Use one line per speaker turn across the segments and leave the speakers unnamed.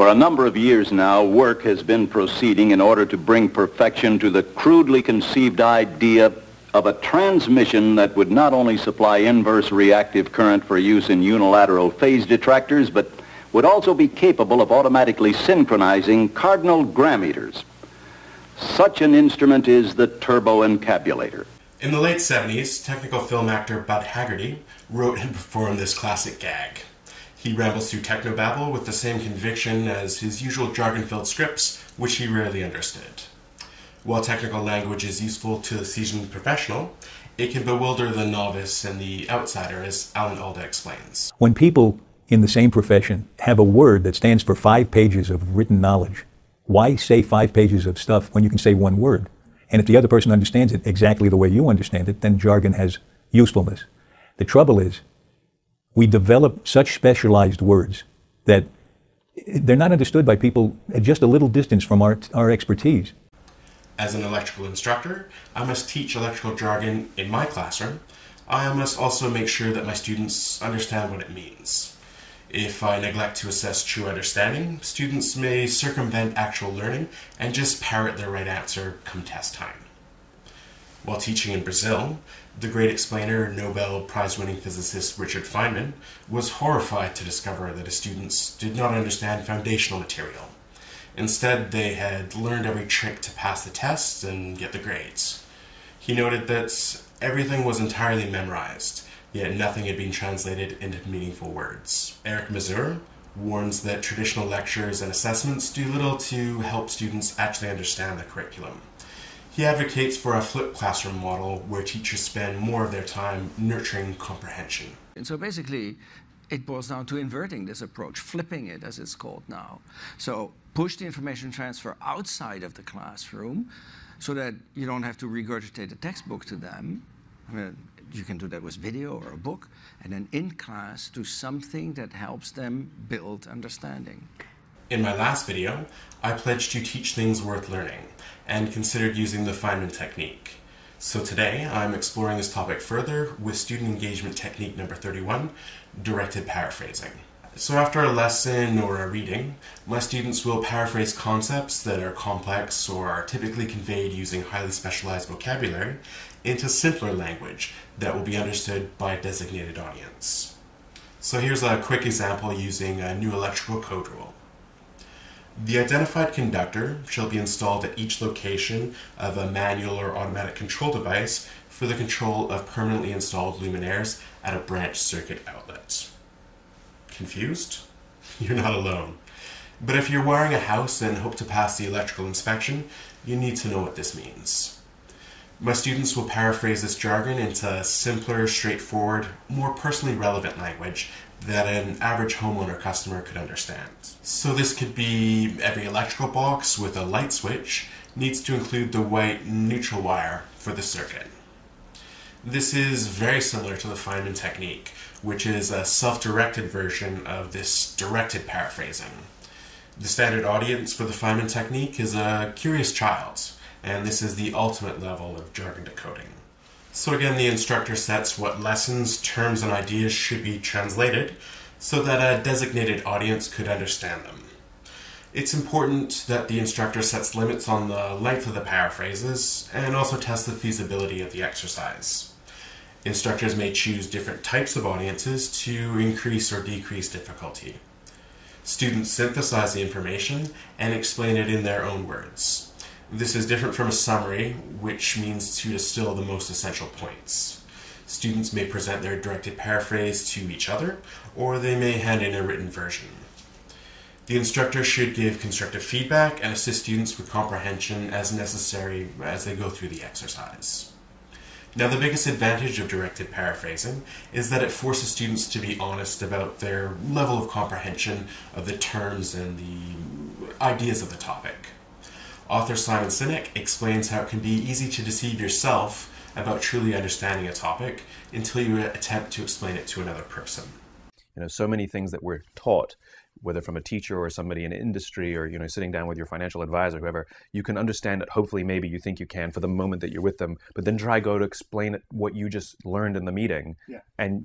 For a number of years now, work has been proceeding in order to bring perfection to the crudely conceived idea of a transmission that would not only supply inverse reactive current for use in unilateral phase detractors, but would also be capable of automatically synchronizing cardinal grammeters. Such an instrument is the turbo turboencabulator.
In the late 70s, technical film actor Bud Haggerty wrote and performed this classic gag. He rambles through technobabble with the same conviction as his usual jargon-filled scripts, which he rarely understood. While technical language is useful to the seasoned professional, it can bewilder the novice and the outsider, as Alan Alda explains.
When people in the same profession have a word that stands for five pages of written knowledge, why say five pages of stuff when you can say one word? And if the other person understands it exactly the way you understand it, then jargon has usefulness. The trouble is, we develop such specialized words that they're not understood by people at just a little distance from our, our expertise.
As an electrical instructor, I must teach electrical jargon in my classroom. I must also make sure that my students understand what it means. If I neglect to assess true understanding, students may circumvent actual learning and just parrot their right answer come test time. While teaching in Brazil, the great explainer, Nobel Prize winning physicist Richard Feynman was horrified to discover that his students did not understand foundational material. Instead, they had learned every trick to pass the tests and get the grades. He noted that everything was entirely memorized, yet nothing had been translated into meaningful words. Eric Mazur warns that traditional lectures and assessments do little to help students actually understand the curriculum. He advocates for a flipped classroom model where teachers spend more of their time nurturing comprehension.
And so basically, it boils down to inverting this approach, flipping it as it's called now. So push the information transfer outside of the classroom so that you don't have to regurgitate the textbook to them. I mean, you can do that with video or a book, and then in class do something that helps them build understanding.
In my last video, I pledged to teach things worth learning and considered using the Feynman technique. So today, I'm exploring this topic further with student engagement technique number 31, directed paraphrasing. So after a lesson or a reading, my students will paraphrase concepts that are complex or are typically conveyed using highly specialized vocabulary into simpler language that will be understood by a designated audience. So here's a quick example using a new electrical code rule. The identified conductor shall be installed at each location of a manual or automatic control device for the control of permanently installed luminaires at a branch circuit outlet. Confused? You're not alone. But if you're wiring a house and hope to pass the electrical inspection, you need to know what this means. My students will paraphrase this jargon into simpler, straightforward, more personally relevant language that an average homeowner customer could understand. So this could be every electrical box with a light switch needs to include the white neutral wire for the circuit. This is very similar to the Feynman technique, which is a self-directed version of this directed paraphrasing. The standard audience for the Feynman technique is a curious child, and this is the ultimate level of jargon decoding. So again, the instructor sets what lessons, terms, and ideas should be translated so that a designated audience could understand them. It's important that the instructor sets limits on the length of the paraphrases and also tests the feasibility of the exercise. Instructors may choose different types of audiences to increase or decrease difficulty. Students synthesize the information and explain it in their own words. This is different from a summary, which means to distill the most essential points. Students may present their directed paraphrase to each other, or they may hand in a written version. The instructor should give constructive feedback and assist students with comprehension as necessary as they go through the exercise. Now, the biggest advantage of directed paraphrasing is that it forces students to be honest about their level of comprehension of the terms and the ideas of the topic. Author Simon Sinek explains how it can be easy to deceive yourself about truly understanding a topic until you attempt to explain it to another person.
You know, so many things that we're taught whether from a teacher or somebody in industry or you know sitting down with your financial advisor whoever you can understand it hopefully maybe you think you can for the moment that you're with them but then try go to explain it, what you just learned in the meeting
Yeah.
and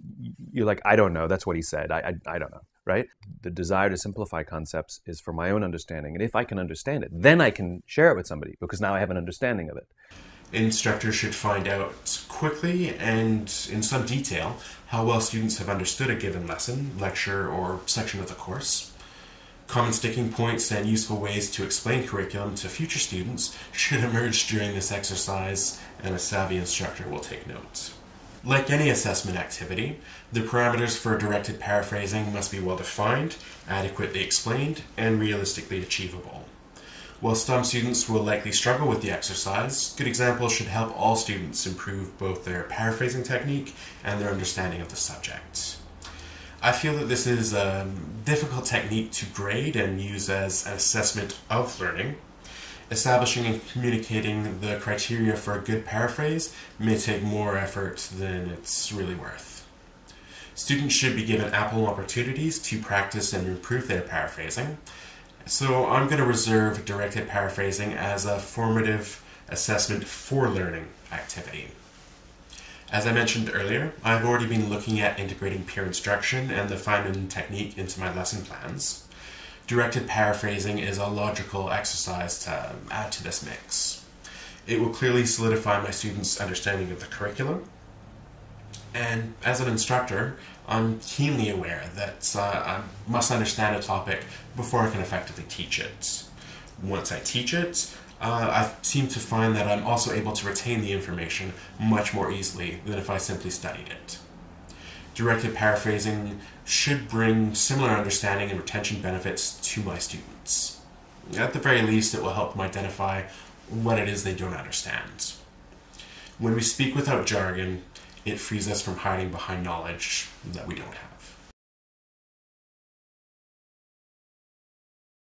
you're like i don't know. That's what he said. I, I i don't know. Right? The desire to simplify concepts is for my own understanding and if i can understand it then i can share it with somebody because now i have an understanding of it
Instructors should find out quickly and in some detail how well students have understood a given lesson, lecture, or section of the course. Common sticking points and useful ways to explain curriculum to future students should emerge during this exercise, and a savvy instructor will take notes. Like any assessment activity, the parameters for directed paraphrasing must be well defined, adequately explained, and realistically achievable. While some students will likely struggle with the exercise, good examples should help all students improve both their paraphrasing technique and their understanding of the subject. I feel that this is a difficult technique to grade and use as an assessment of learning. Establishing and communicating the criteria for a good paraphrase may take more effort than it's really worth. Students should be given ample opportunities to practice and improve their paraphrasing, so I'm going to reserve directed paraphrasing as a formative assessment for learning activity. As I mentioned earlier, I've already been looking at integrating peer instruction and the Feynman technique into my lesson plans. Directed paraphrasing is a logical exercise to add to this mix. It will clearly solidify my students' understanding of the curriculum. And as an instructor, I'm keenly aware that uh, I must understand a topic before I can effectively teach it. Once I teach it, uh, I seem to find that I'm also able to retain the information much more easily than if I simply studied it. Directed paraphrasing should bring similar understanding and retention benefits to my students. At the very least, it will help them identify what it is they don't understand. When we speak without jargon, it frees us from hiding behind knowledge that we don't have.